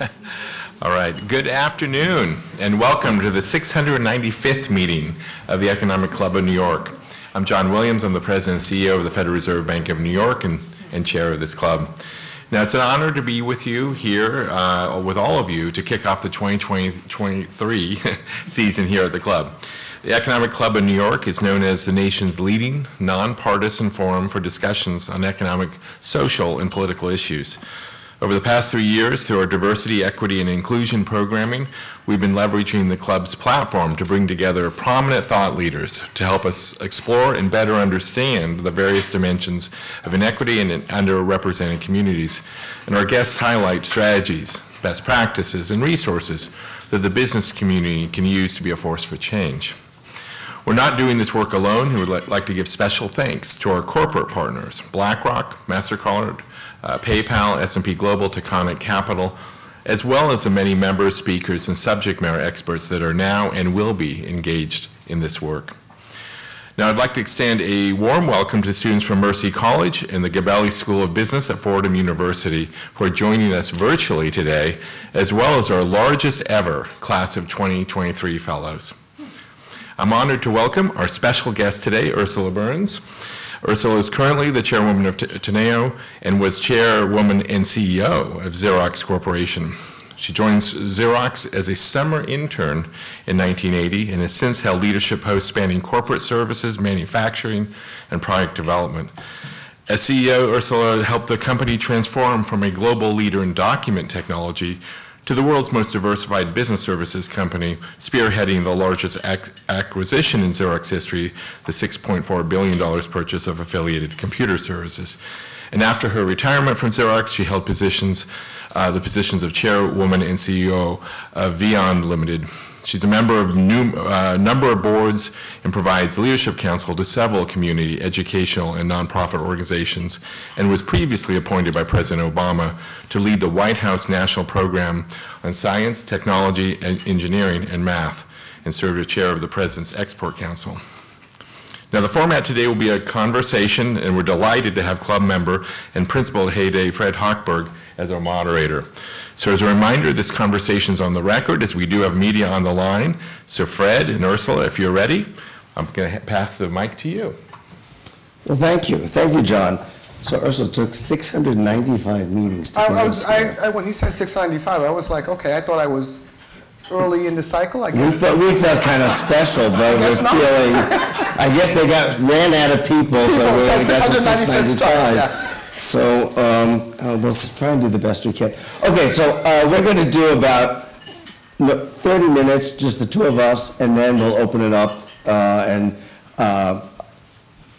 All right, good afternoon, and welcome to the 695th meeting of the Economic Club of New York. I'm John Williams. I'm the president and CEO of the Federal Reserve Bank of New York and, and chair of this club. Now, it's an honor to be with you here, uh, with all of you, to kick off the 2023 season here at the club. The Economic Club of New York is known as the nation's leading nonpartisan forum for discussions on economic, social, and political issues. Over the past three years, through our diversity, equity, and inclusion programming, we've been leveraging the club's platform to bring together prominent thought leaders to help us explore and better understand the various dimensions of inequity in underrepresented communities. And our guests highlight strategies, best practices, and resources that the business community can use to be a force for change. We're not doing this work alone. We would like to give special thanks to our corporate partners, BlackRock, MasterCard, uh, PayPal, S&P Global, Taconic Capital, as well as the many members, speakers, and subject matter experts that are now and will be engaged in this work. Now, I'd like to extend a warm welcome to students from Mercy College and the Gabelli School of Business at Fordham University who are joining us virtually today, as well as our largest ever class of 2023 fellows. I'm honored to welcome our special guest today, Ursula Burns. Ursula is currently the chairwoman of Teneo and was chairwoman and CEO of Xerox Corporation. She joined Xerox as a summer intern in 1980 and has since held leadership posts spanning corporate services, manufacturing, and product development. As CEO, Ursula helped the company transform from a global leader in document technology to the world's most diversified business services company, spearheading the largest ac acquisition in Xerox history, the $6.4 billion purchase of affiliated computer services. And after her retirement from Xerox, she held positions, uh, the positions of chairwoman and CEO of VEON Limited, She's a member of a uh, number of boards and provides leadership counsel to several community, educational, and nonprofit organizations, and was previously appointed by President Obama to lead the White House National Program on Science, Technology, Engineering, and Math, and served as chair of the President's Export Council. Now, the format today will be a conversation, and we're delighted to have club member and principal at Heyday, Fred Hochberg, as our moderator. So as a reminder, this conversation is on the record as we do have media on the line. So Fred and Ursula, if you're ready, I'm going to pass the mic to you. Well, thank you. Thank you, John. So Ursula took 695 meetings to I, I was, I, I, when he said 695, I was like, okay, I thought I was early in the cycle. I guess. We, felt, we felt kind of special, but we're not. feeling, I guess they got ran out of people, so we got to 695. Yeah. So um, uh, we'll try and do the best we can. Okay, so uh, we're going to do about 30 minutes, just the two of us, and then we'll open it up. Uh, and uh,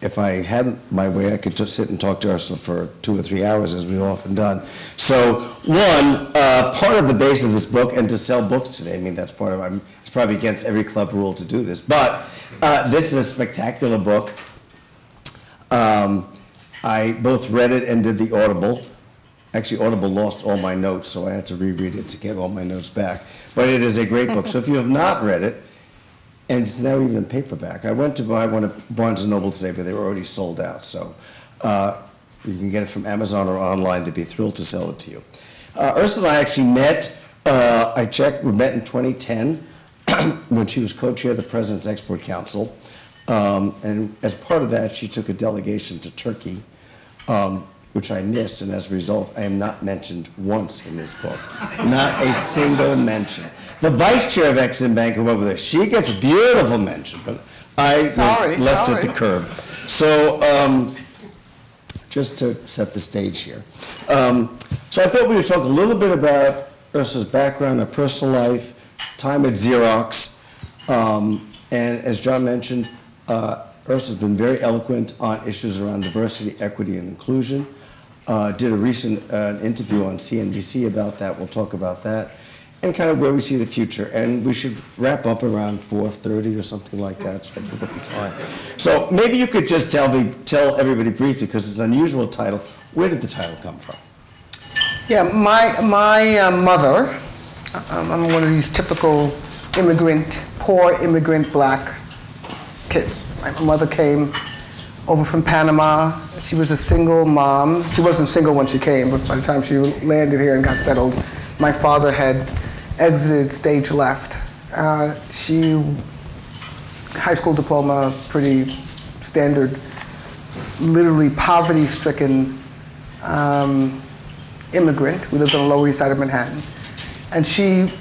if I had my way, I could just sit and talk to Ursula for two or three hours, as we've often done. So, one, uh, part of the base of this book, and to sell books today, I mean, that's part of, it's probably against every club rule to do this, but this is a spectacular book. Um, I both read it and did the Audible. Actually, Audible lost all my notes, so I had to reread it to get all my notes back. But it is a great book. So if you have not read it, and it's now even in paperback. I went to buy one at Barnes & Noble today, but they were already sold out. So uh, you can get it from Amazon or online. They'd be thrilled to sell it to you. Uh, Ursula and I actually met, uh, I checked, we met in 2010 when she was co-chair of the President's Export Council. Um, and as part of that, she took a delegation to Turkey, um, which I missed, and as a result, I am not mentioned once in this book. not a single mention. The vice chair of Exim Bank, who over there, she gets beautiful mention, but I sorry, was left sorry. at the curb. So, um, just to set the stage here. Um, so I thought we would talk a little bit about Ursula's background, her personal life, time at Xerox, um, and as John mentioned, uh, has been very eloquent on issues around diversity, equity, and inclusion. Uh, did a recent uh, interview on CNBC about that. We'll talk about that and kind of where we see the future. And we should wrap up around 4.30 or something like that, so. So maybe you could just tell me, tell everybody briefly, because it's an unusual title, where did the title come from? Yeah, my, my uh, mother, um, I'm one of these typical immigrant, poor immigrant black kids. My mother came over from Panama She was a single mom. She wasn't single when she came, but by the time she landed here and got settled, my father had exited stage left. Uh, she, high school diploma, pretty standard, literally poverty-stricken um, immigrant. We lived on the Lower East Side of Manhattan. And she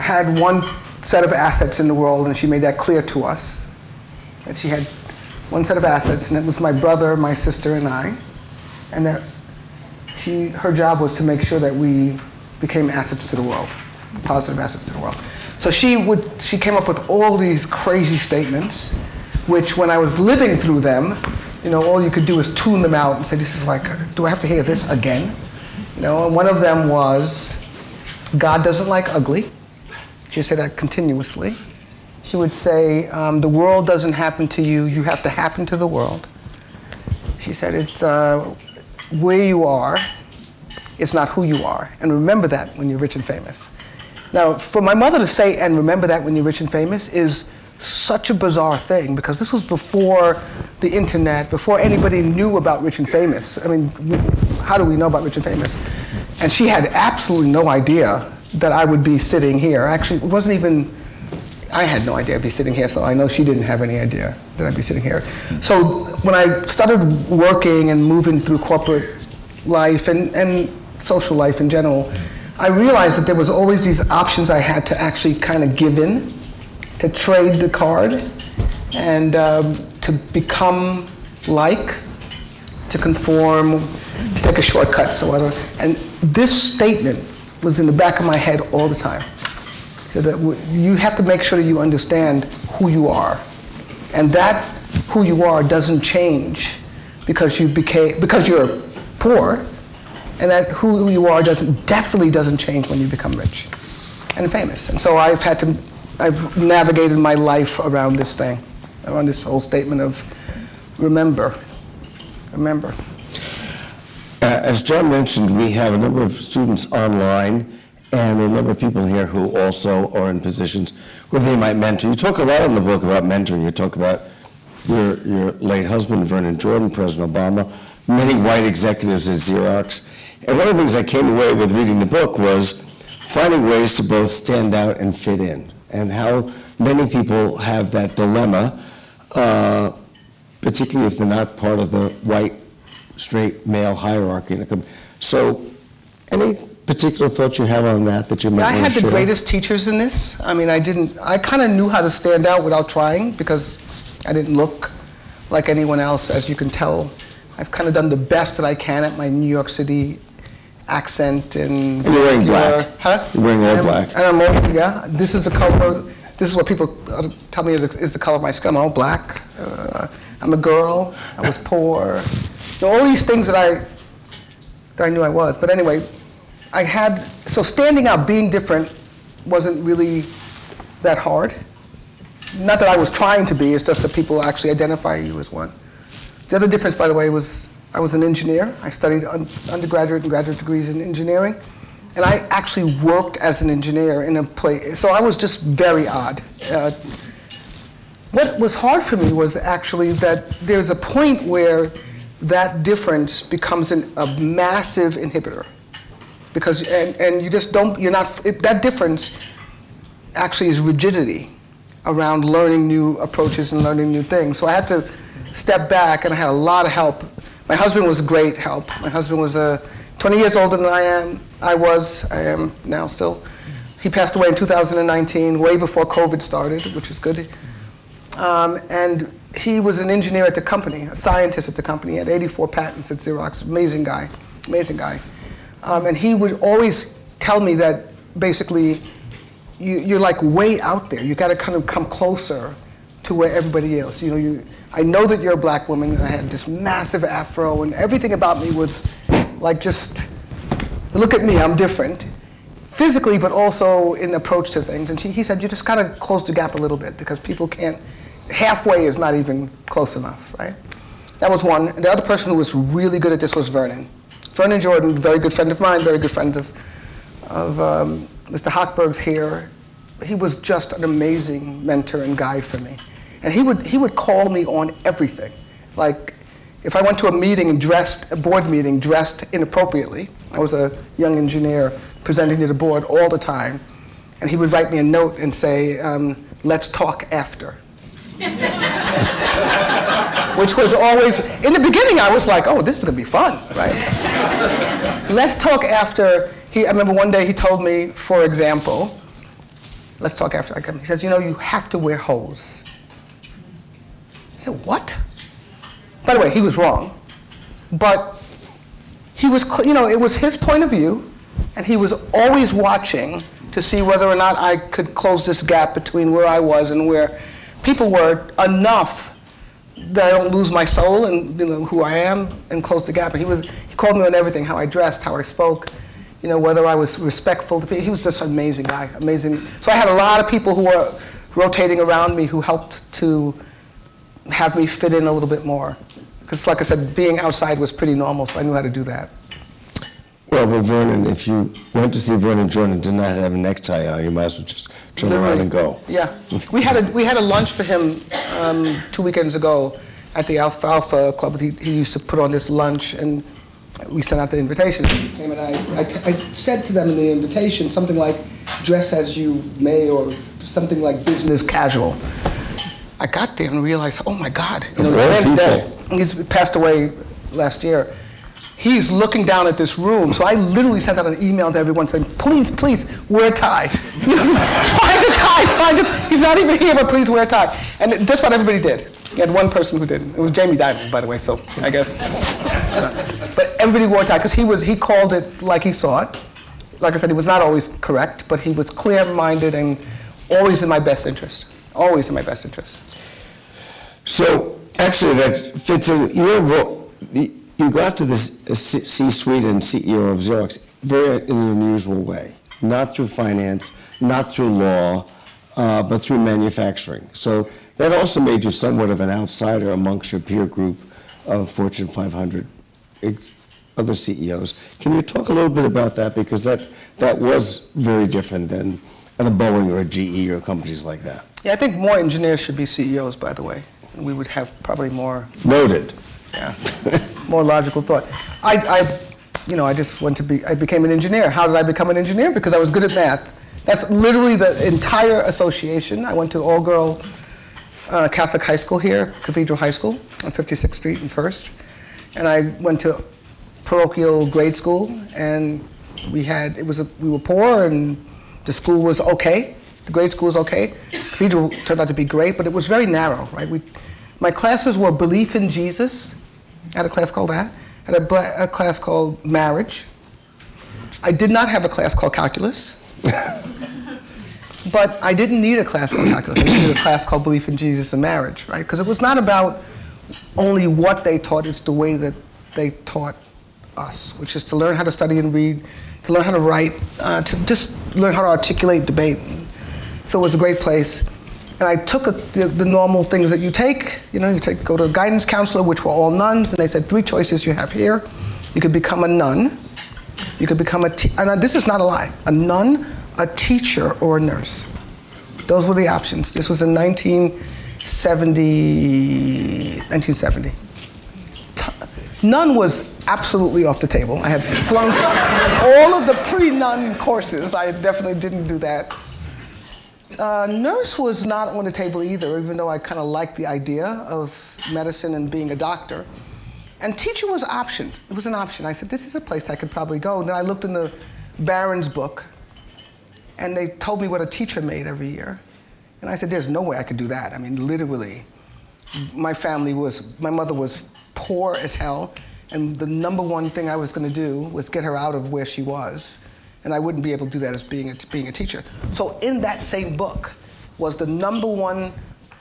had one set of assets in the world, and she made that clear to us. That she had one set of assets, and it was my brother, my sister, and I. And that she, her job was to make sure that we became assets to the world, positive assets to the world. So she would, she came up with all these crazy statements, which when I was living through them, you know, all you could do is tune them out and say, this is like, do I have to hear this again? You know, and one of them was, God doesn't like ugly. She say that continuously. She would say, um, the world doesn't happen to you, you have to happen to the world. She said, it's uh, where you are, it's not who you are. And remember that when you're rich and famous. Now, for my mother to say, and remember that when you're rich and famous, is such a bizarre thing because this was before the internet, before anybody knew about Rich and Famous. I mean, how do we know about Rich and Famous? And she had absolutely no idea that I would be sitting here. Actually, it wasn't even, I had no idea I'd be sitting here, so I know she didn't have any idea that I'd be sitting here. So when I started working and moving through corporate life and, and social life in general, I realized that there was always these options I had to actually kind of give in to trade the card and um, to become like, to conform, to take a shortcut, so whatever. And this statement was in the back of my head all the time. That you have to make sure that you understand who you are. And that who you are doesn't change because you became because you're poor, and that who you are doesn't definitely doesn't change when you become rich and famous. And so I've had to I've navigated my life around this thing, around this whole statement of remember, remember. Uh, as John mentioned, we have a number of students online, and there are a number of people here who also are in positions where they might mentor. You talk a lot in the book about mentoring. You talk about your, your late husband, Vernon Jordan, President Obama, many white executives at Xerox. And one of the things I came away with reading the book was finding ways to both stand out and fit in and how many people have that dilemma, uh, particularly if they're not part of the white, straight male hierarchy. In the company. So, any particular thoughts you have on that that you might have. I had the greatest teachers in this. I mean, I didn't. I kind of knew how to stand out without trying because I didn't look like anyone else, as you can tell. I've kind of done the best that I can at my New York City accent and. and you're wearing black. Huh? You're wearing all black. And I'm all, yeah. This is the color. This is what people uh, tell me is the color of my skin. I'm all black. Uh, I'm a girl. I was poor. You know, all these things that I that I knew I was. But anyway, I had so standing out, being different, wasn't really that hard. Not that I was trying to be. It's just that people actually identify you as one. The other difference, by the way, was I was an engineer. I studied un undergraduate and graduate degrees in engineering. And I actually worked as an engineer in a place. So I was just very odd. Uh, what was hard for me was actually that there's a point where that difference becomes an, a massive inhibitor. Because, and, and you just don't, you're not, it, that difference actually is rigidity around learning new approaches and learning new things. So I had to step back and I had a lot of help my husband was great help. My husband was uh, 20 years older than I am. I was, I am now still. He passed away in 2019, way before COVID started, which was good. Um, and he was an engineer at the company, a scientist at the company. He had 84 patents at Xerox. Amazing guy, amazing guy. Um, and he would always tell me that basically you, are like way out there. You got to kind of come closer to where everybody else. You know, you, I know that you're a black woman, and I had this massive afro, and everything about me was like just, look at me, I'm different. Physically, but also in approach to things. And she, he said, you just gotta close the gap a little bit because people can't, halfway is not even close enough, right? That was one. The other person who was really good at this was Vernon. Vernon Jordan, very good friend of mine, very good friend of, of um, Mr. Hochberg's here. He was just an amazing mentor and guide for me. And he would, he would call me on everything. Like, if I went to a meeting and dressed, a board meeting dressed inappropriately, I was a young engineer presenting to the board all the time, and he would write me a note and say, um, let's talk after. Which was always, in the beginning, I was like, oh, this is gonna be fun, right? let's talk after. He, I remember one day he told me, for example, let's talk after I come. He says, you know, you have to wear hose. I said, what? By the way, he was wrong. But he was, you know, it was his point of view, and he was always watching to see whether or not I could close this gap between where I was and where people were enough that I don't lose my soul and you know who I am and close the gap. And he was he called me on everything, how I dressed, how I spoke, you know, whether I was respectful to people. He was just an amazing guy, amazing. So I had a lot of people who were rotating around me who helped to have me fit in a little bit more. Because like I said, being outside was pretty normal, so I knew how to do that. Well, with Vernon, if you went to see Vernon Jordan did not have a necktie on, you might as well just turn Literally, around and go. Yeah. We had a, we had a lunch for him um, two weekends ago at the Alfalfa Club. He, he used to put on this lunch, and we sent out the invitation. Came and I, I, I said to them in the invitation something like, dress as you may, or something like business casual. I got there and realized, oh my God, you know, the man's dead. He's passed away last year he's looking down at this room. So I literally sent out an email to everyone saying, please, please, wear a tie. find a tie, find it. He's not even here, but please wear a tie. And just about everybody did. He had one person who didn't. It was Jamie Dimon, by the way, so I guess. but everybody wore a tie because he, was, he called it like he saw it. Like I said, he was not always correct, but he was clear-minded and always in my best interest. Always in my best interest. So actually that fits in your role you got to the C-suite and CEO of Xerox very in an unusual way, not through finance, not through law, uh, but through manufacturing. So that also made you somewhat of an outsider amongst your peer group of Fortune 500 other CEOs. Can you talk a little bit about that? Because that, that was very different than at a Boeing or a GE or companies like that. Yeah, I think more engineers should be CEOs, by the way. We would have probably more. Noted. Yeah. More logical thought. I, I, you know, I just went to be, I became an engineer. How did I become an engineer? Because I was good at math. That's literally the entire association. I went to all-girl uh, Catholic high school here, Cathedral High School on 56th Street and First. And I went to parochial grade school, and we had, it was, a, we were poor, and the school was okay. The grade school was okay. Cathedral turned out to be great, but it was very narrow, right? We, my classes were belief in Jesus, I had a class called that. I had a, a class called marriage. I did not have a class called calculus. but I didn't need a class called calculus. I needed a class called belief in Jesus and marriage, right? Because it was not about only what they taught, it's the way that they taught us, which is to learn how to study and read, to learn how to write, uh, to just learn how to articulate debate. So it was a great place. And I took a, the, the, normal things that you take. You know, you take, go to a guidance counselor, which were all nuns, and they said three choices you have here. You could become a nun. You could become a, and uh, this is not a lie, a nun, a teacher, or a nurse. Those were the options. This was in 1970, 1970. Nun was absolutely off the table. I had flunked all of the pre-nun courses. I definitely didn't do that. Uh, nurse was not on the table either, even though I kind of liked the idea of medicine and being a doctor. And teacher was option. It was an option. I said, this is a place I could probably go. And then I looked in the Barron's book, and they told me what a teacher made every year. And I said, there's no way I could do that. I mean, literally, my family was, my mother was poor as hell, and the number one thing I was going to do was get her out of where she was and I wouldn't be able to do that as being a, being a teacher. So in that same book was the number one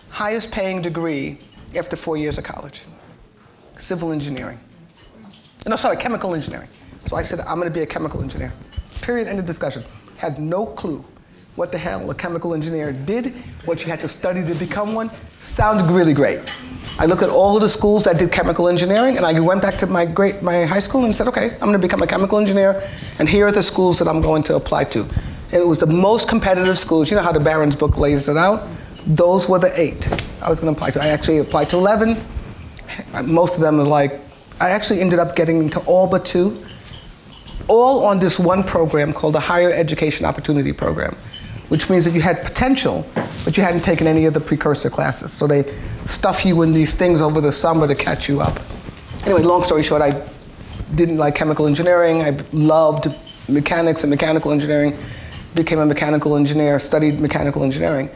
highest paying degree after four years of college, civil engineering. No, sorry, chemical engineering. So I said, I'm going to be a chemical engineer. Period, end of discussion. Had no clue what the hell a chemical engineer did, what you had to study to become one. Sounded really great. I looked at all of the schools that did chemical engineering, and I went back to my great my high school and said, okay, I'm going to become a chemical engineer, and here are the schools that I'm going to apply to. And it was the most competitive schools. You know how the Barron's book lays it out? Those were the eight I was going to apply to. I actually applied to 11, most of them are like, I actually ended up getting into all but two, all on this one program called the Higher Education Opportunity Program, which means that you had potential, but you hadn't taken any of the precursor classes. So they stuff you in these things over the summer to catch you up. Anyway, long story short, I didn't like chemical engineering. I loved mechanics and mechanical engineering, became a mechanical engineer, studied mechanical engineering,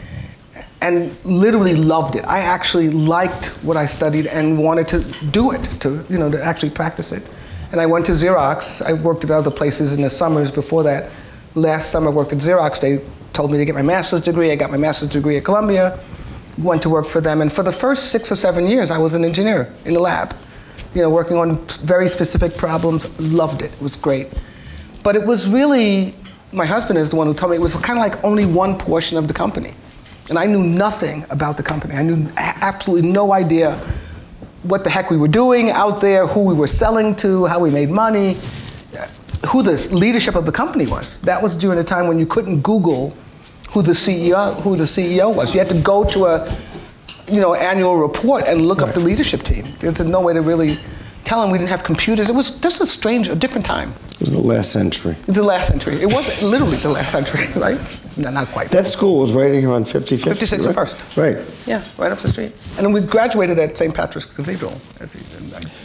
and literally loved it. I actually liked what I studied and wanted to do it, to, you know, to actually practice it. And I went to Xerox. I worked at other places in the summers before that. Last summer I worked at Xerox. They told me to get my master's degree. I got my master's degree at Columbia, went to work for them. And for the first six or seven years, I was an engineer in the lab, you know, working on very specific problems. Loved it. It was great. But it was really, my husband is the one who told me, it was kind of like only one portion of the company. And I knew nothing about the company. I knew absolutely no idea what the heck we were doing out there, who we were selling to, how we made money, who the leadership of the company was. That was during a time when you couldn't Google who the CEO who the CEO was. You had to go to a you know annual report and look right. up the leadership team. There's no way to really tell them we didn't have computers. It was just a strange, a different time. It was the last century. The last century. It was literally the last century, right? No, not quite. That school was right here on 55th 56 right? and First. Right. Yeah, right up the street. And then we graduated at St. Patrick's Cathedral. I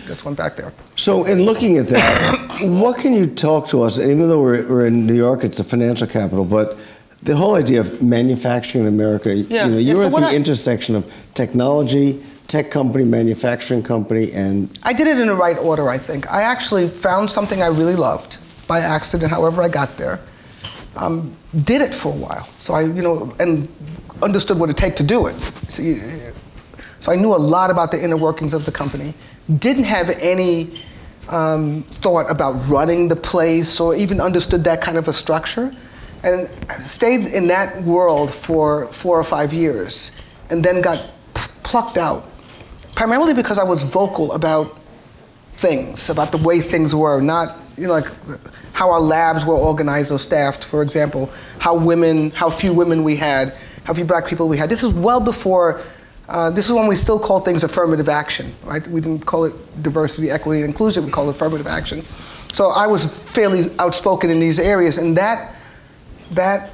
just went back there. So, in looking at that, what can you talk to us? Even though we're, we're in New York, it's a financial capital, but the whole idea of manufacturing in America, yeah. you know, you're yeah, so at the I, intersection of technology, tech company, manufacturing company, and I did it in the right order. I think I actually found something I really loved by accident. However, I got there. Um, did it for a while, so I, you know, and understood what it take to do it. So, you, so I knew a lot about the inner workings of the company. Didn't have any um, thought about running the place or even understood that kind of a structure, and stayed in that world for four or five years, and then got plucked out primarily because I was vocal about things, about the way things were, not, you know, like how our labs were organized or staffed, for example, how women, how few women we had, how few black people we had. This is well before, uh, this is when we still call things affirmative action, right? We didn't call it diversity, equity, and inclusion, we called it affirmative action. So I was fairly outspoken in these areas, and that, that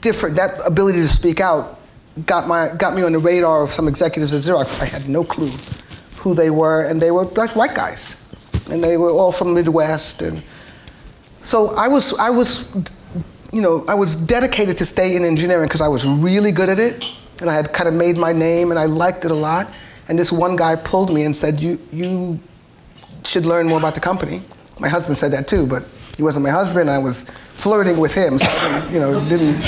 different, that ability to speak out got, my, got me on the radar of some executives at Xerox. I had no clue who they were, and they were like white guys. And they were all from the Midwest. And so I was, I was, you know, I was dedicated to stay in engineering because I was really good at it, and I had kind of made my name, and I liked it a lot. And this one guy pulled me and said, you, you should learn more about the company. My husband said that too, but he wasn't my husband. I was flirting with him, so I didn't, you know, didn't,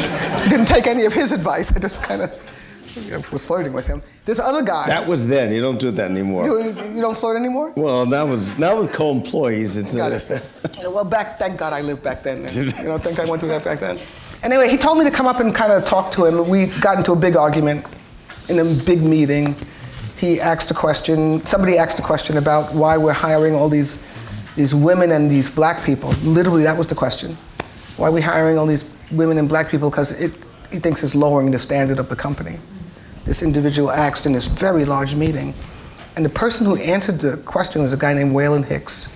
didn't take any of his advice. I just kind of you know, was flirting with him. This other guy. That was then. You don't do that anymore. You, you don't flirt anymore? Well, that was now with co-employees. It's Got a, it. well, back. Thank God I lived back then. you don't think I went through that back then? Anyway, he told me to come up and kind of talk to him. We got into a big argument in a big meeting. He asked a question. Somebody asked a question about why we're hiring all these these women and these black people. Literally, that was the question. Why are we hiring all these women and black people? Because it, he thinks it's lowering the standard of the company. This individual asked in this very large meeting. And the person who answered the question was a guy named Wayland Hicks.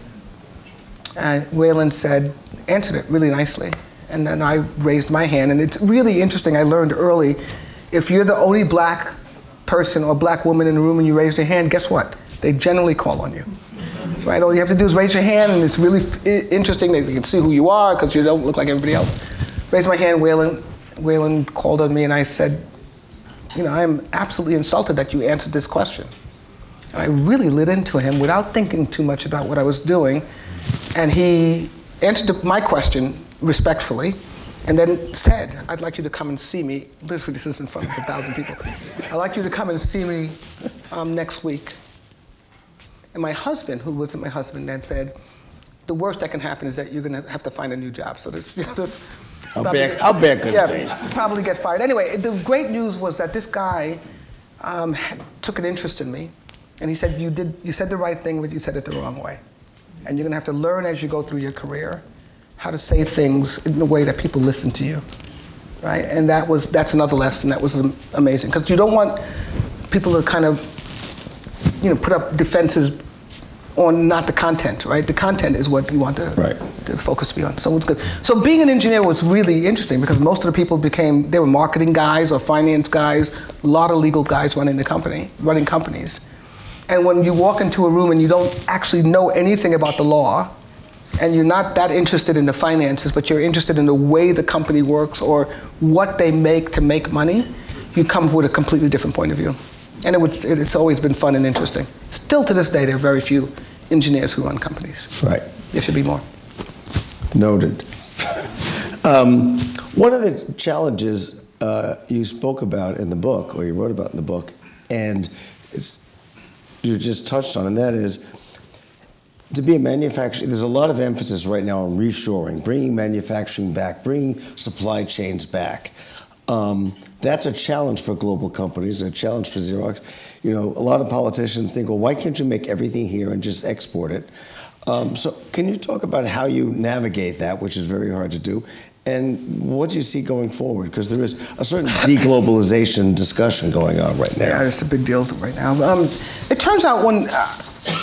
And Wayland said, answered it really nicely. And then I raised my hand. And it's really interesting. I learned early if you're the only black person or black woman in the room and you raise your hand, guess what? They generally call on you right? All you have to do is raise your hand, and it's really interesting that you can see who you are because you don't look like everybody else. Raise my hand, Wayland. Wayland called on me, and I said, you know, I'm absolutely insulted that you answered this question. And I really lit into him without thinking too much about what I was doing, and he answered my question respectfully, and then said, I'd like you to come and see me. Literally, this is in front of a thousand people. I'd like you to come and see me um, next week and my husband, who wasn't my husband then, said, the worst that can happen is that you're going to have to find a new job. So this, you know, this I'll bet, I'll bet good yeah, probably get fired. Anyway, the great news was that this guy um, took an interest in me, and he said, you, did, you said the right thing, but you said it the wrong way. And you're going to have to learn as you go through your career how to say things in a way that people listen to you. Right? And that was, that's another lesson that was amazing. Because you don't want people to kind of you know, put up defenses on not the content, right? The content is what you want the, right. the focus to be on. So it's good. So being an engineer was really interesting because most of the people became they were marketing guys or finance guys, a lot of legal guys running the company, running companies. And when you walk into a room and you don't actually know anything about the law, and you're not that interested in the finances, but you're interested in the way the company works or what they make to make money, you come with a completely different point of view. And it was, it's always been fun and interesting. Still to this day, there are very few engineers who run companies. Right. There should be more. Noted. um, one of the challenges uh, you spoke about in the book, or you wrote about in the book, and you just touched on, and that is to be a manufacturer, there's a lot of emphasis right now on reshoring, bringing manufacturing back, bringing supply chains back. Um, that's a challenge for global companies, a challenge for Xerox. You know, a lot of politicians think, well, why can't you make everything here and just export it? Um, so, can you talk about how you navigate that, which is very hard to do, and what do you see going forward? Because there is a certain deglobalization discussion going on right now. Yeah, it's a big deal right now. Um, it turns out when uh,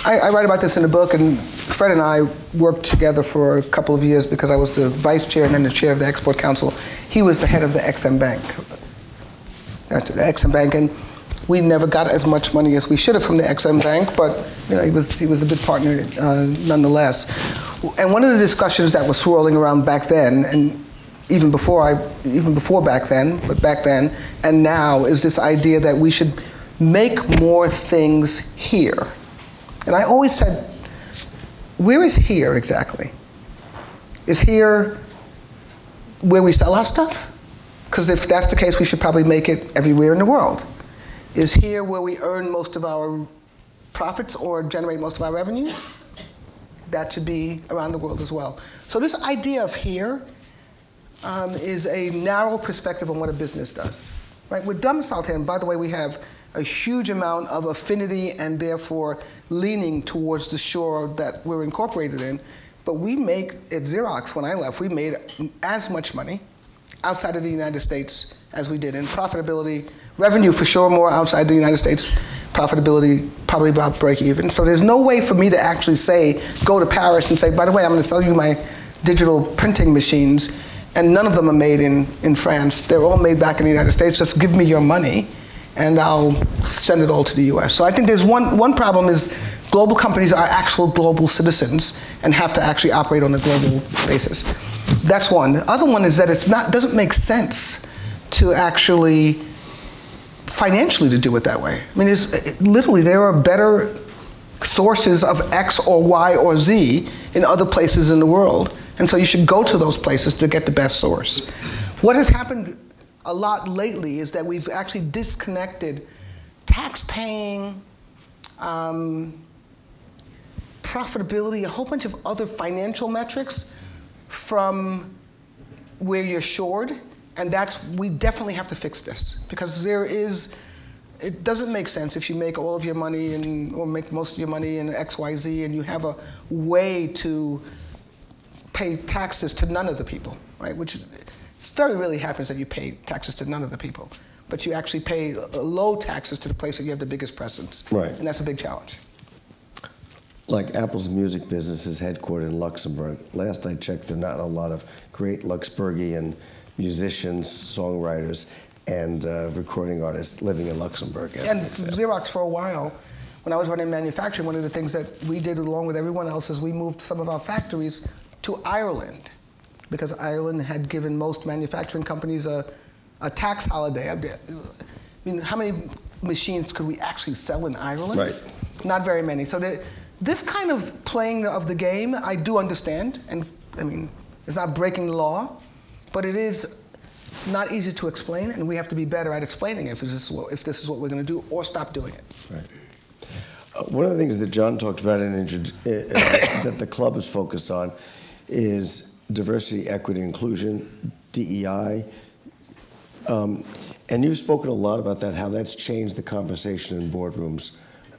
I, I, write about this in the book, and Fred and I worked together for a couple of years because I was the vice chair and then the chair of the Export Council. He was the head of the Ex-Im Bank. The Ex-Im Bank, and we never got as much money as we should have from the Ex-Im Bank, but you know he was he was a good partner uh, nonetheless. And one of the discussions that was swirling around back then, and even before I even before back then, but back then and now, is this idea that we should make more things here and I always said, where is here exactly? Is here where we sell our stuff? Because if that's the case, we should probably make it everywhere in the world. Is here where we earn most of our profits or generate most of our revenues? That should be around the world as well. So this idea of here um, is a narrow perspective on what a business does. Right? We're domiciled here, and by the way, we have a huge amount of affinity and therefore leaning towards the shore that we're incorporated in. But we make, at Xerox, when I left, we made as much money outside of the United States as we did in profitability. Revenue for sure more outside the United States. Profitability probably about break even. So there's no way for me to actually say, go to Paris and say, by the way, I'm going to sell you my digital printing machines, and none of them are made in, in France. They're all made back in the United States. Just give me your money and I'll send it all to the US. So I think there's one, one problem is global companies are actual global citizens and have to actually operate on a global basis. That's one. The other one is that it doesn't make sense to actually financially to do it that way. I mean, it, literally there are better sources of X or Y or Z in other places in the world. And so you should go to those places to get the best source. What has happened a lot lately is that we've actually disconnected tax paying, um, profitability, a whole bunch of other financial metrics from where you're shored. And that's, we definitely have to fix this because there is, it doesn't make sense if you make all of your money in, or make most of your money in XYZ and you have a way to pay taxes to none of the people, right? Which is, very rarely happens that you pay taxes to none of the people, but you actually pay low taxes to the place that you have the biggest presence. Right. And that's a big challenge. Like Apple's music business is headquartered in Luxembourg. Last I checked, there are not a lot of great Luxembourgian musicians, songwriters, and uh, recording artists living in Luxembourg. And Xerox for a while, when I was running manufacturing, one of the things that we did along with everyone else is we moved some of our factories to Ireland because Ireland had given most manufacturing companies a, a tax holiday. I mean, how many machines could we actually sell in Ireland? Right. Not very many. So the, this kind of playing of the game, I do understand, and I mean, it's not breaking the law, but it is not easy to explain, and we have to be better at explaining if this is what, if this is what we're going to do, or stop doing it. Right. Uh, one of the things that John talked about in, uh, uh, that the club is focused on is diversity, equity, inclusion, DEI. Um, and you've spoken a lot about that, how that's changed the conversation in boardrooms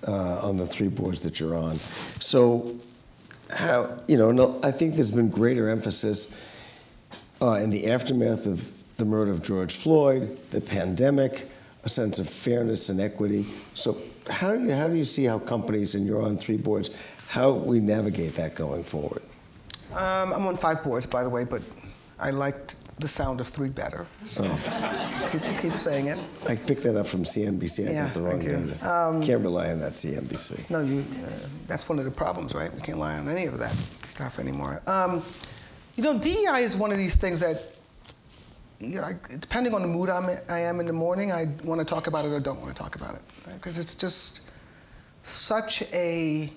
uh, on the three boards that you're on. So, how, you know, no, I think there's been greater emphasis uh, in the aftermath of the murder of George Floyd, the pandemic, a sense of fairness and equity. So how do you, how do you see how companies, and you're on three boards, how we navigate that going forward? Um, I'm on five boards, by the way, but I liked the sound of three better. So Oh. keep, keep saying it. I picked that up from CNBC. I Yeah, got the wrong data. Um, Can't rely on that CNBC. No, you. Uh, that's one of the problems, right? We can't rely on any of that stuff anymore. Um, you know, DEI is one of these things that, you know, I, depending on the mood I'm, I am in the morning, I want to talk about it or don't want to talk about it, because it's just such a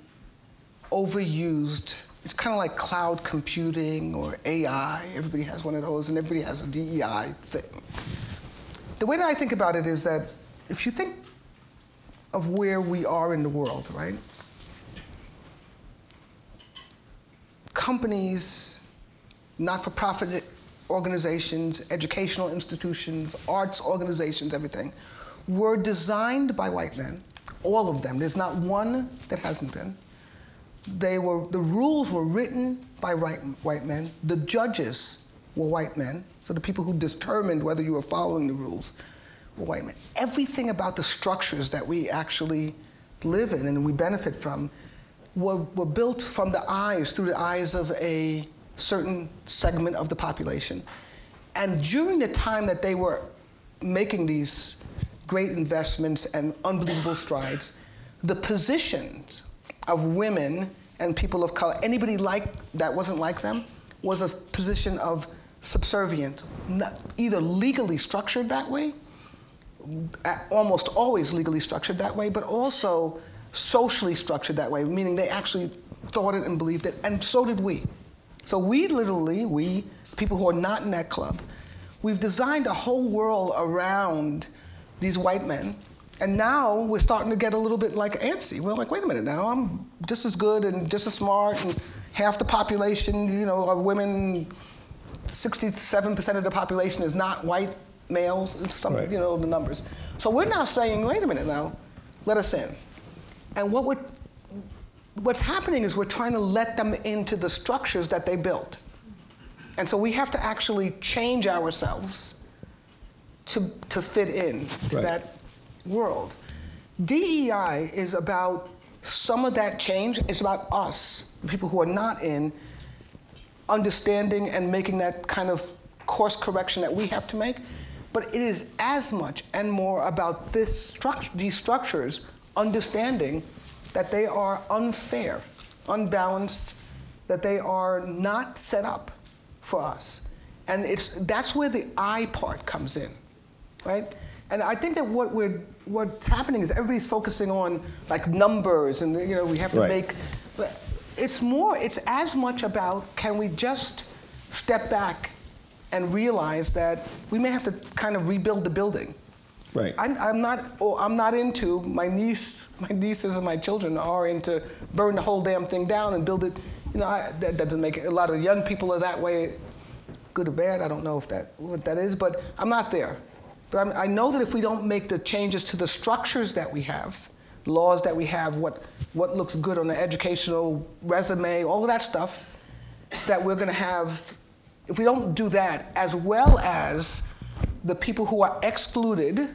overused. It's kind of like cloud computing or AI. Everybody has one of those, and everybody has a DEI thing. The way that I think about it is that if you think of where we are in the world, right? Companies, not for profit organizations, educational institutions, arts organizations, everything, were designed by white men. All of them. There's not one that hasn't been. They were, the rules were written by white, white men. The judges were white men. So the people who determined whether you were following the rules were white men. Everything about the structures that we actually live in and we benefit from were, were built from the eyes, through the eyes of a certain segment of the population. And during the time that they were making these great investments and unbelievable strides, the positions of women and people of color, anybody like that wasn't like them, was a position of subservient, not, either legally structured that way, almost always legally structured that way, but also socially structured that way, meaning they actually thought it and believed it, and so did we. So we literally, we, people who are not in that club, we've designed a whole world around these white men. And now we're starting to get a little bit like antsy. We're like, wait a minute now, I'm just as good and just as smart, and half the population, you know, are women. 67% of the population is not white males. Some, Right. you know, the numbers. So we're now saying, wait a minute now, let us in. And what we're, what's happening is we're trying to let them into the structures that they built. And so we have to actually change ourselves to, to fit in to Right. that world. DEI is about some of that change. It's about us, the people who are not in, understanding and making that kind of course correction that we have to make. But it is as much and more about this structure, these structures understanding that they are unfair, unbalanced, that they are not set up for us. And it's, that's where the I part comes in, right? And I think that what we're, what's happening is everybody's focusing on like numbers and you know we have to Right. make. But it's more. It's as much about can we just step back and realize that we may have to kind of rebuild the building. Right. I'm, I'm not. Oh, I'm not into my niece, my nieces, and my children are into burn the whole damn thing down and build it. You know, I, that doesn't make it. A lot of young people are that way, good or bad. I don't know if that what that is, but I'm not there. But I'm, I know that if we don't make the changes to the structures that we have, laws that we have, what what looks good on the educational resume, all of that stuff, that we're going to have. If we don't do that, as well as the people who are excluded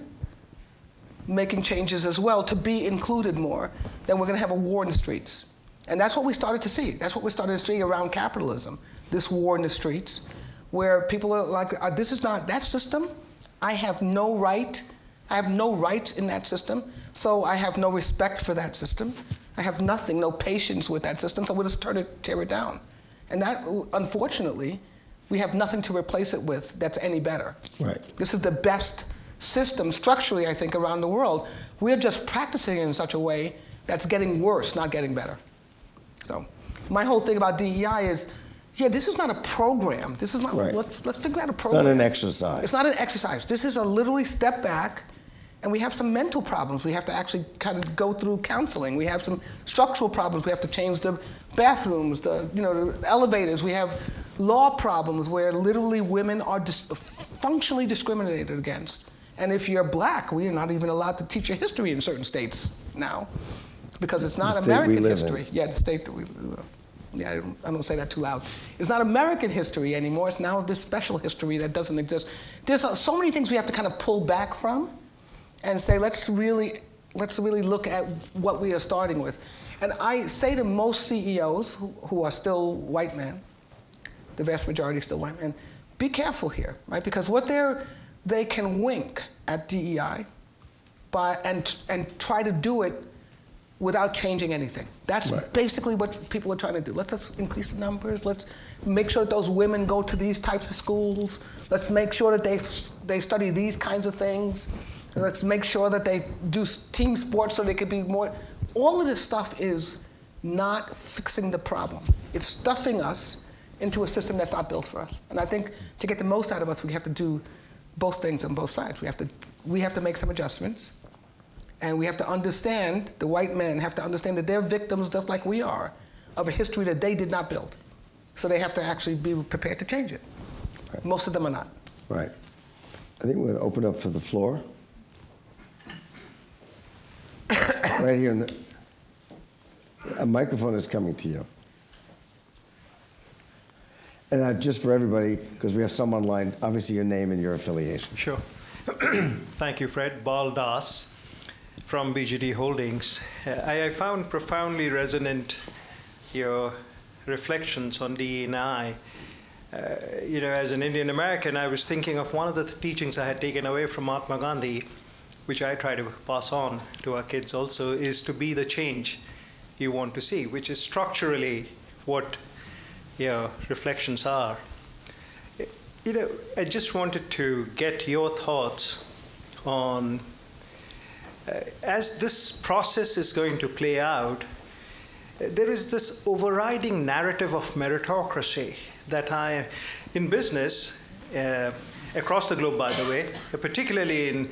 making changes as well to be included more, then we're going to have a war in the streets. And that's what we started to see. That's what we started to see around capitalism this war in the streets, where people are like, uh, this is not that system. I have no right. I have no rights in that system. So I have no respect for that system. I have nothing, no patience with that system. So we'll just turn it, tear it down. And that, unfortunately, we have nothing to replace it with that's any better. Right. This is the best system structurally, I think, around the world. We're just practicing it in such a way that's getting worse, not getting better. So, my whole thing about DEI is, yeah, this is not a program. This is not. Right. Let's let's figure out a program. It's not an exercise. It's not an exercise. This is a literally step back, and we have some mental problems. We have to actually kind of go through counseling. We have some structural problems. We have to change the bathrooms, the you know the elevators. We have law problems where literally women are dis- functionally discriminated against. And if you're black, we are not even allowed to teach your history in certain states now, because it's not American live in. history. Yeah, the state that we. Yeah, I don't, I don't say that too loud. It's not American history anymore. It's now this special history that doesn't exist. There's so many things we have to kind of pull back from and say, let's really, let's really look at what we are starting with. And I say to most CEOs who, who are still white men, the vast majority are still white men, be careful here, right? Because what they're, they can wink at DEI by, and, and try to do it without changing anything. That's right. basically what people are trying to do. Let's just increase the numbers. Let's make sure that those women go to these types of schools. Let's make sure that they, they study these kinds of things. Let's make sure that they do team sports so they can be more. All of this stuff is not fixing the problem. It's stuffing us into a system that's not built for us. And I think to get the most out of us, we have to do both things on both sides. We have to, we have to make some adjustments and we have to understand, the white men have to understand that they're victims just like we are of a history that they did not build. So they have to actually be prepared to change it. Right. Most of them are not. Right. I think we're going to open up for the floor. right here in the. A microphone is coming to you. And uh, just for everybody, because we have some online, obviously your name and your affiliation. Sure. Thank you, Fred. Bal Das from BGD Holdings. Uh, I, I, found profoundly resonant your reflections on DE&I. Uh, you know, as an Indian American, I was thinking of one of the teachings I had taken away from Mahatma Gandhi, which I try to pass on to our kids also, is to be the change you want to see, which is structurally what your reflections are. You know, I just wanted to get your thoughts on as this process is going to play out, uh, there is this overriding narrative of meritocracy that I, in business, uh, across the globe, by the way, particularly in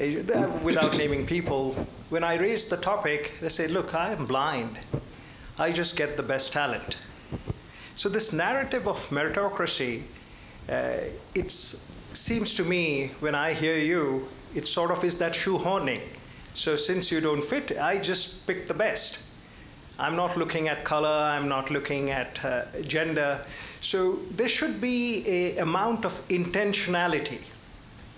uh, without naming people, when I raise the topic, they say, "Look, I am blind. I just get the best talent." So this narrative of meritocracy, uh, it seems to me, when I hear you, it sort of is that shoehorning. So since you don't fit, I just pick the best. I'm not looking at color, I'm not looking at uh, gender. So there should be a amount of intentionality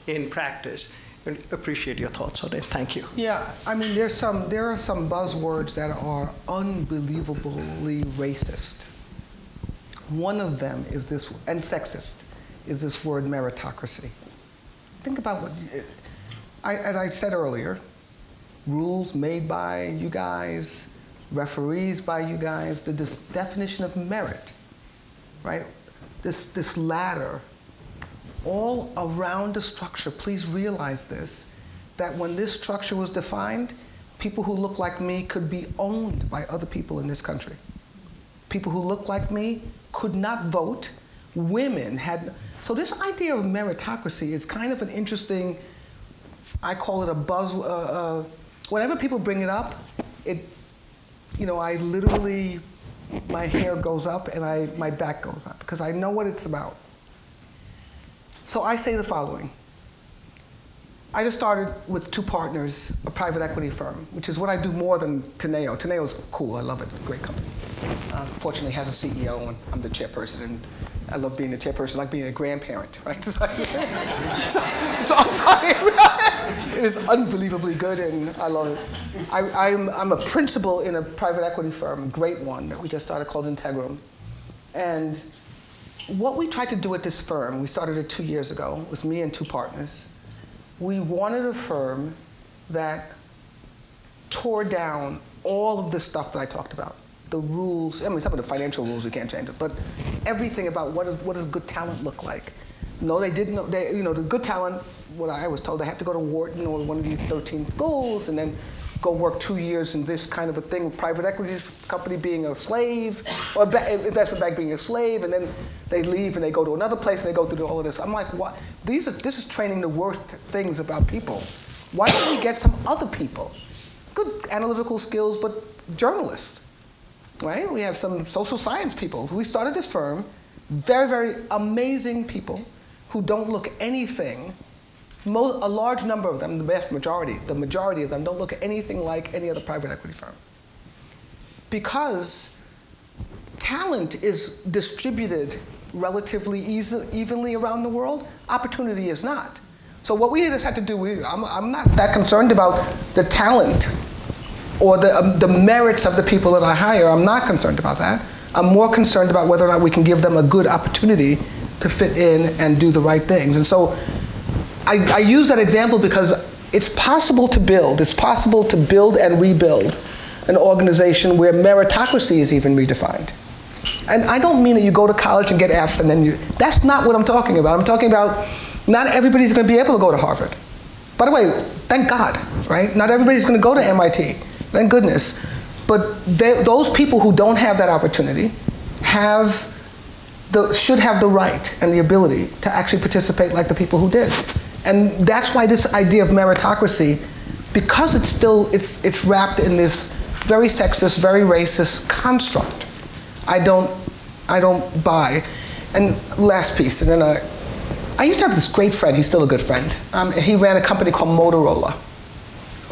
in practice. And appreciate your thoughts on it. Thank you. Yeah, I mean, there's some there are some buzzwords that are unbelievably racist. One of them is this, and sexist, is this word meritocracy. Think about what, I, as I said earlier, rules made by you guys, referees by you guys, the de definition of merit, right? This, this ladder, all around the structure, please realize this, that when this structure was defined, people who look like me could be owned by other people in this country. People who look like me could not vote. Women had, so this idea of meritocracy is kind of an interesting, I call it a buzz, uh, uh, whenever people bring it up, it, you know, I literally, my hair goes up and I, my back goes up because I know what it's about. So I say the following. I just started with two partners, a private equity firm, which is what I do more than Teneo. Teneo's cool, I love it, great company. Uh, fortunately, has a CEO, and I'm the chairperson, and I love being the chairperson, like being a grandparent, right? so, so it is unbelievably good, and I love it. I, am I'm, I'm a principal in a private equity firm, a great one that we just started called Integrum. And what we tried to do at this firm, we started it two years ago, was me and two partners. We wanted a firm that tore down all of the stuff that I talked about the rules. I mean, some of the financial rules we can't change but everything about what, is, what does good talent look like. No, they didn't know. They, you know, the good talent. What I was told, they have to go to Wharton or one of these 13 schools, and then go work two years in this kind of a thing. Private equity company being a slave, or investment bank being a slave, and then they leave and they go to another place and they go through all of this. I'm like, what? These are, this is training the worst things about people. Why don't we get some other people? Good analytical skills, but journalists right? We have some social science people. We started this firm, very, very amazing people who don't look anything, a large number of them, the vast majority, the majority of them don't look anything like any other private equity firm. Because talent is distributed relatively easy, evenly around the world, opportunity is not. So what we just had to do, we, I'm, I'm not that concerned about the talent or the, um, the merits of the people that I hire. I'm not concerned about that. I'm more concerned about whether or not we can give them a good opportunity to fit in and do the right things. And so I, I use that example because it's possible to build, it's possible to build and rebuild an organization where meritocracy is even redefined. And I don't mean that you go to college and get Fs and then you, that's not what I'm talking about. I'm talking about not everybody's going to be able to go to Harvard. By the way, thank God, right? Not everybody's going to go to MIT. Thank goodness. But they, those people who don't have that opportunity have the, should have the right and the ability to actually participate like the people who did. And that's why this idea of meritocracy, because it's still it's, it's wrapped in this very sexist, very racist construct, I don't, I don't buy. And last piece, and then I, I used to have this great friend, he's still a good friend. Um, he ran a company called Motorola.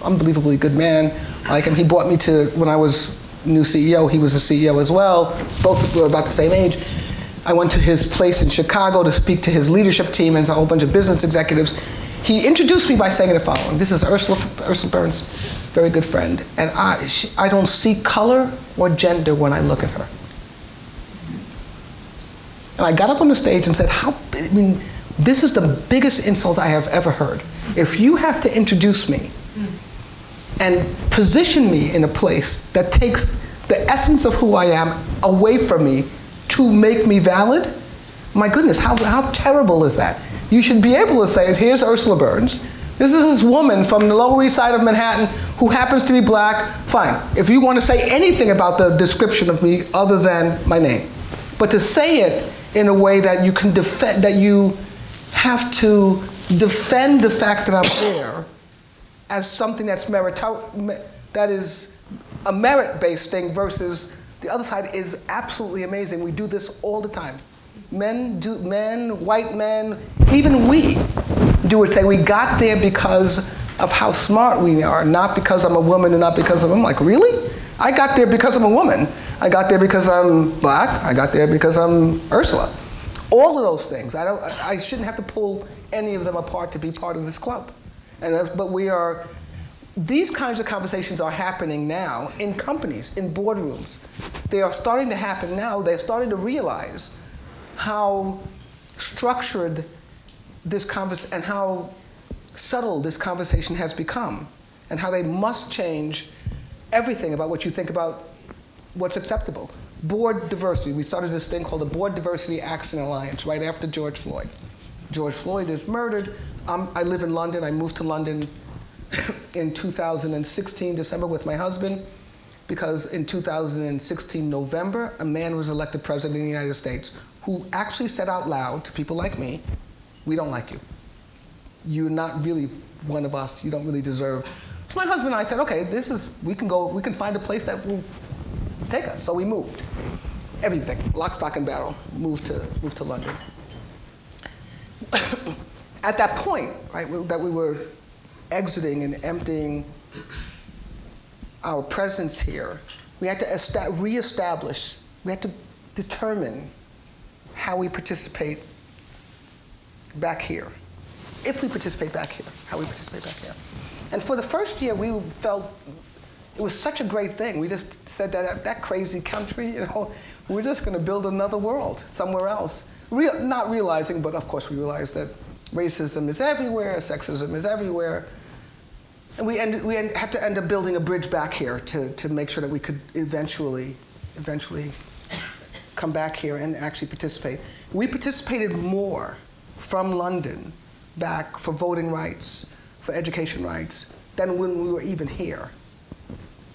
Unbelievably good man. Like him, he brought me to, when I was new CEO, he was a CEO as well. Both were about the same age. I went to his place in Chicago to speak to his leadership team and a whole bunch of business executives. He introduced me by saying the following. This is Ursula, Ursula Burns, very good friend. And I, she, I don't see color or gender when I look at her. And I got up on the stage and said, how, I mean, this is the biggest insult I have ever heard. If you have to introduce me and position me in a place that takes the essence of who I am away from me to make me valid, my goodness, how, how terrible is that? You should be able to say, here's Ursula Burns. This is this woman from the Lower East Side of Manhattan who happens to be black. Fine. If you want to say anything about the description of me other than my name. But to say it in a way that you can defend, that you have to defend the fact that I'm there as something that's merito- that is a merit-based thing versus the other side is absolutely amazing. We do this all the time. Men do, men, white men, even we do it. Say we got there because of how smart we are, not because I'm a woman and not because of. I'm like, really? I got there because I'm a woman. I got there because I'm black. I got there because I'm Ursula. All of those things. I don't. I shouldn't have to pull any of them apart to be part of this club. And uh, but we are. These kinds of conversations are happening now in companies, in boardrooms. They are starting to happen now. They're starting to realize how structured this conversation and how subtle this conversation has become, and how they must change everything about what you think about what's acceptable. Board diversity. We started this thing called the Board Diversity Action Alliance right after George Floyd. George Floyd is murdered. Um, I live in London. I moved to London in 2016, December, with my husband, because in 2016, November, a man was elected president of the United States who actually said out loud to people like me, We don't like you. You're not really one of us. You don't really deserve. So my husband and I said, Okay, this is, we can go, we can find a place that will take us. So we moved. Everything, lock, stock, and barrel, moved to, moved to London. At that point, right, that we were exiting and emptying our presence here, we had to reestablish, we had to determine how we participate back here. If we participate back here, how we participate back here. And for the first year, we felt it was such a great thing. We just said that that crazy country, you know, we're just going to build another world somewhere else. Real, not realizing, but of course we realized that racism is everywhere, sexism is everywhere. And we, end, we end, had to end up building a bridge back here to, to make sure that we could eventually, eventually come back here and actually participate. We participated more from London back for voting rights, for education rights, than when we were even here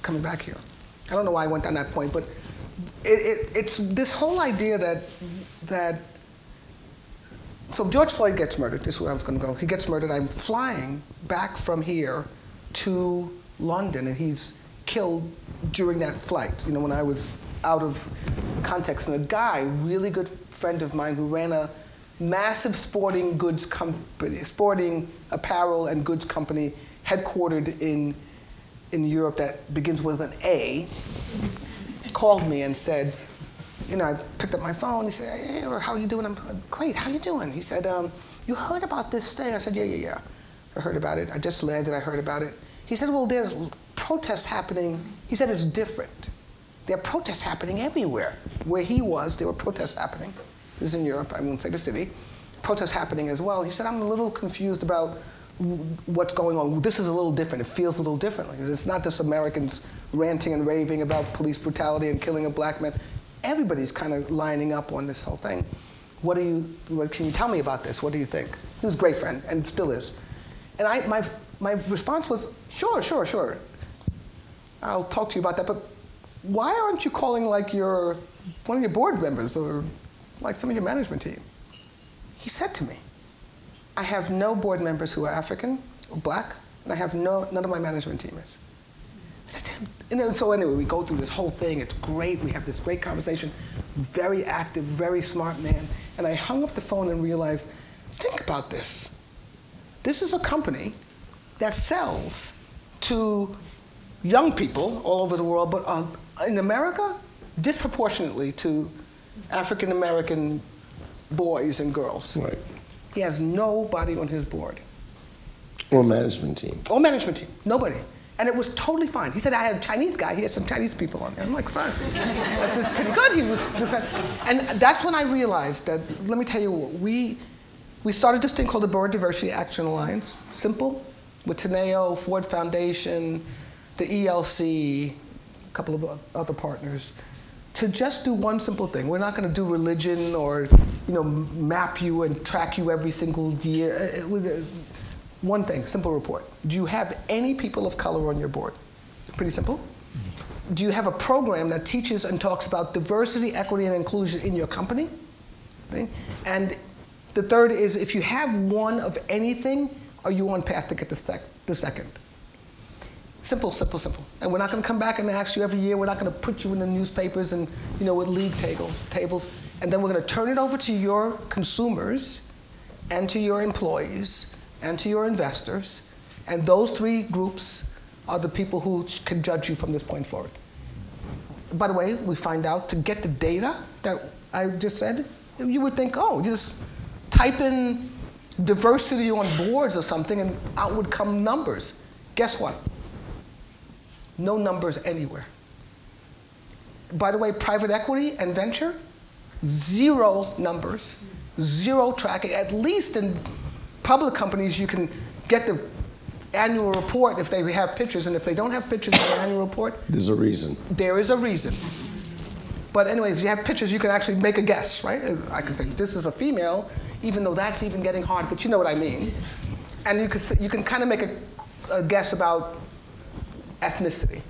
coming back here. I don't know why I went down that point, but it, it, it's this whole idea that that. So George Floyd gets murdered. This is where I was going to go. He gets murdered. I'm flying back from here to London, and he's killed during that flight. You know, when I was out of context, and a guy, really good friend of mine, who ran a massive sporting goods company, sporting apparel and goods company, headquartered in in Europe that begins with an A called me and said, you know, I picked up my phone. He said, hey, how are you doing? I'm great. How are you doing? He said, um, You heard about this thing? I said, Yeah, yeah, yeah. I heard about it. I just landed, I heard about it. He said, Well, there's protests happening. He said, It's different. There are protests happening everywhere. Where he was, there were protests happening. This is in Europe, I won't say the city. Protests happening as well. He said, I'm a little confused about what's going on. This is a little different. It feels a little differently. It's not just Americans ranting and raving about police brutality and killing a black man. Everybody's kind of lining up on this whole thing. What do you, what, can you tell me about this? What do you think? He was a great friend and still is. And I, my, my response was, sure, sure, sure. I'll talk to you about that, but why aren't you calling like your, one of your board members or like some of your management team? He said to me, I have no board members who are African or black, and I have no, none of my management team is. I said to him, and then, so anyway, we go through this whole thing. It's great. We have this great conversation. Very active, very smart man. And I hung up the phone and realized, think about this. This is a company that sells to young people all over the world, but uh, in America, disproportionately to African American boys and girls. Right. He has nobody on his board. Or management team. Or management team. Nobody. And it was totally fine. He said, I had a Chinese guy, he had some Chinese people on there. I'm like, fine. this is pretty good. He was, and that's when I realized that, let me tell you, we, we started this thing called the Board Diversity Action Alliance. Simple, with Teneo, Ford Foundation, the ELC, a couple of other partners, to just do one simple thing. We're not going to do religion or, you know, map you and track you every single year. Uh, uh, one thing, simple report. Do you have any people of color on your board? Pretty simple. Do you have a program that teaches and talks about diversity, equity, and inclusion in your company? And the third is if you have one of anything, are you on path to get the, sec the second? Simple, simple, simple. And we're not going to come back and ask you every year. We're not going to put you in the newspapers and you know with league table, tables. And then we're going to turn it over to your consumers and to your employees and to your investors. And those three groups are the people who can judge you from this point forward. By the way, we find out to get the data that I just said, you would think, oh, you just type in diversity on boards or something and out would come numbers. Guess what? No numbers anywhere. By the way, private equity and venture, zero numbers, zero tracking, at least in public companies, you can get the annual report if they have pictures, and if they don't have pictures in the annual report, there's a reason. There is a reason. But anyway, if you have pictures, you can actually make a guess, right? I can say this is a female, even though that's even getting hard, but you know what I mean. And you can you can kind of make a, a guess about ethnicity.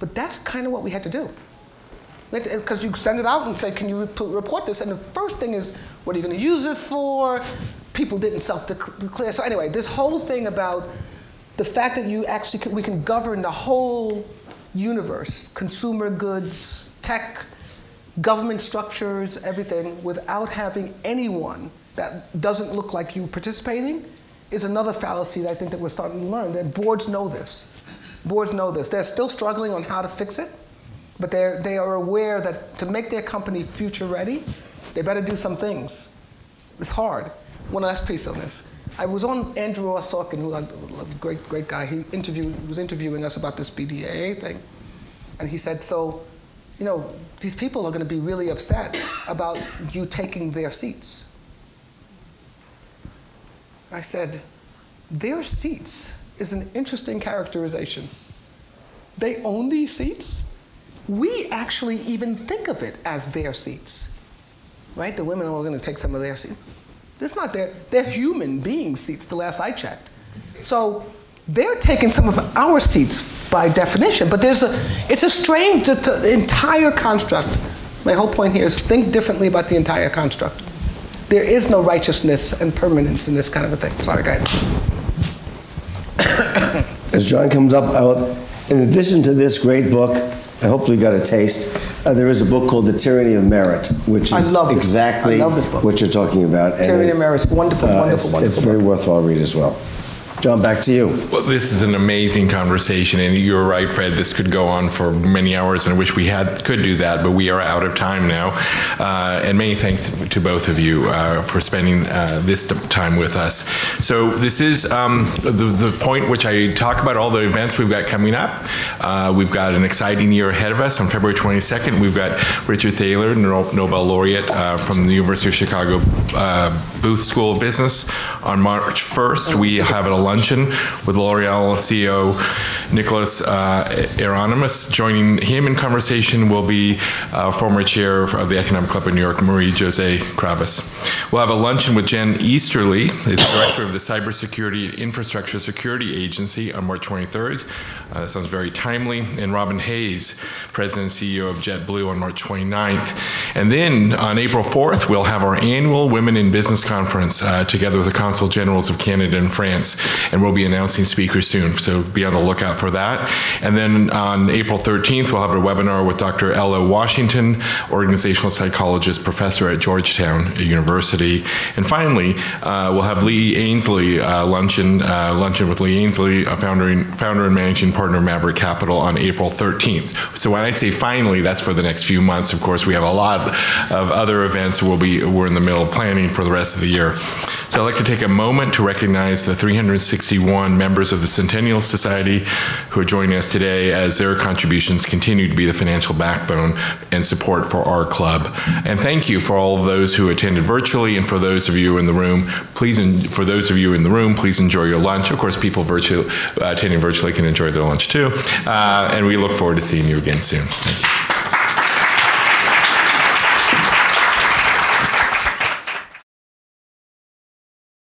But that's kind of what we had to do. Because you send it out and say, can you report this? And the first thing is, what are you going to use it for? people didn't self-declare. So anyway, this whole thing about the fact that you actually can, we can govern the whole universe, consumer goods, tech, government structures, everything, without having anyone that doesn't look like you participating, is another fallacy that I think that we're starting to learn. That boards know this. Boards know this. They're still struggling on how to fix it, but they're, they are aware that to make their company future ready, they better do some things. It's hard one last piece on this. I was on Andrew Ross Sorkin, who a great, great guy. He interviewed, was interviewing us about this BDAA thing, and he said, "So, you know, these people are going to be really upset about you taking their seats." I said, "Their seats is an interesting characterization. They own these seats. We actually even think of it as their seats, right? The women are going to take some of their seats." It's not their, they're human being seats, the last I checked. So they're taking some of our seats by definition, but there's a, it's a strange, the entire construct. My whole point here is think differently about the entire construct. There is no righteousness and permanence in this kind of a thing. Sorry, guys. As John comes up, out, in addition to this great book, I hopefully got a taste, uh, there is a book called The Tyranny of Merit, which I is love exactly I love this book. what you're talking about. and Tyranny of Merit is wonderful, uh, wonderful, it's, wonderful It's very worthwhile read as well. John, back to you. Well, this is an amazing conversation, and you're right, Fred. This could go on for many hours, and I wish we had could do that, but we are out of time now. Uh, and many thanks to both of you uh, for spending uh, this time with us. So this is um, the, the point which I talk about all the events we've got coming up. Uh, we've got an exciting year ahead of us. On February 22nd, we've got Richard Thaler, Nobel laureate uh, from the University of Chicago uh, Booth School of Business. On March 1st, we have a luncheon with L'Oreal CEO Nicolas uh. Joining him in conversation will be uh, former chair of the Economic Club of New York, Marie Jose Kravis. We'll have a luncheon with Jen Easterly, is director of the Cybersecurity and Infrastructure Security Agency on March 23rd. Uh, that sounds very timely. And Robin Hayes, president and CEO of JetBlue on March 29th. And then on April 4th, we'll have our annual Women in Business Conference uh, together with the Consul Generals of Canada and France. And we'll be announcing speakers soon, so be on the lookout for that. And then on April 13th, we'll have a webinar with Dr. Ella Washington, organizational psychologist, professor at Georgetown University. And finally, uh, we'll have Lee Ainslie uh, luncheon, uh, luncheon with Lee Ainslie, founder, founder and managing partner of Maverick Capital on April 13th. So when I say finally, that's for the next few months. Of course, we have a lot of other events we'll be, we're in the middle of planning for the rest of the year. So I'd like to take a moment to recognize the 361 members of the Centennial Society who are joining us today as their contributions continue to be the financial backbone and support for our club. And thank you for all of those who attended virtually and for those of you in the room, please, for those of you in the room, please enjoy your lunch. Of course, people virtually, uh, attending virtually can enjoy their lunch too. Uh, and we look forward to seeing you again soon.